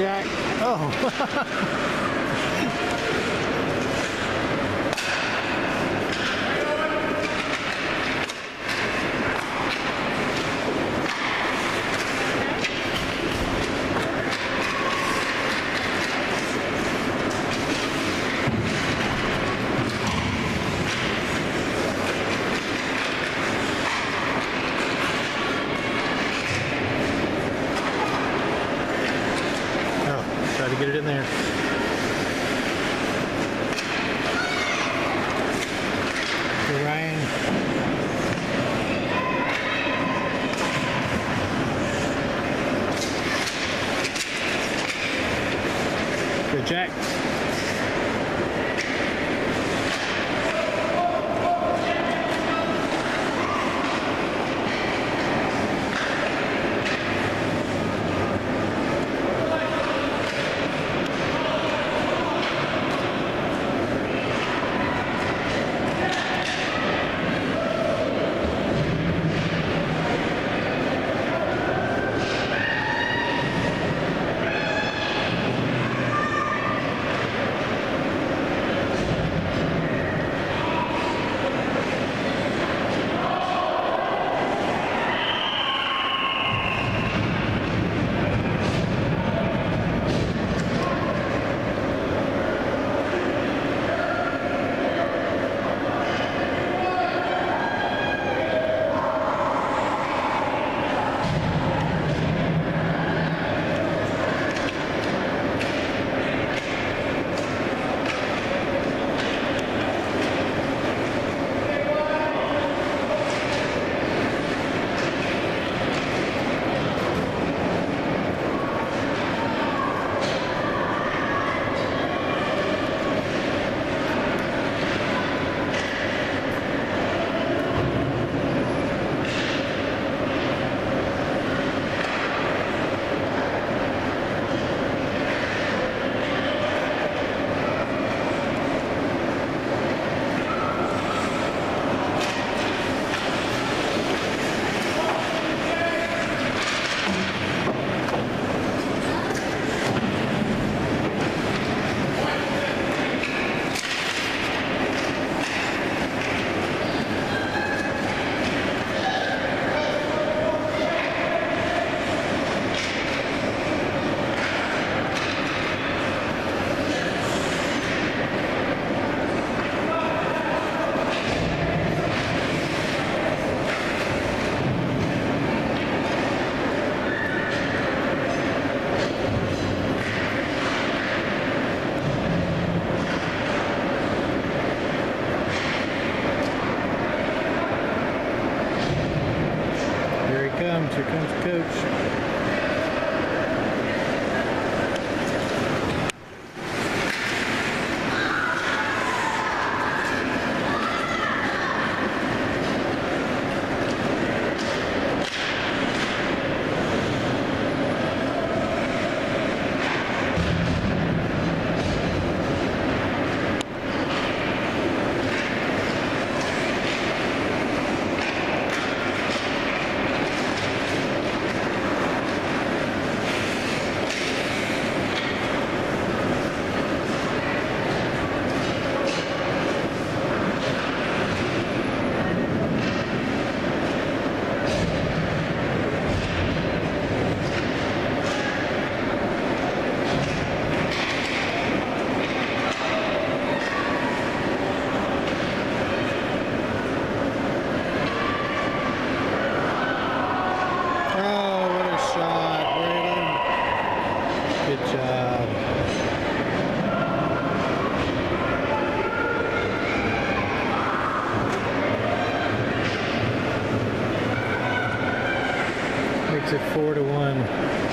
Jack. Oh. Oh, try to get it in there. Ryan. Good, Jack. It four to one.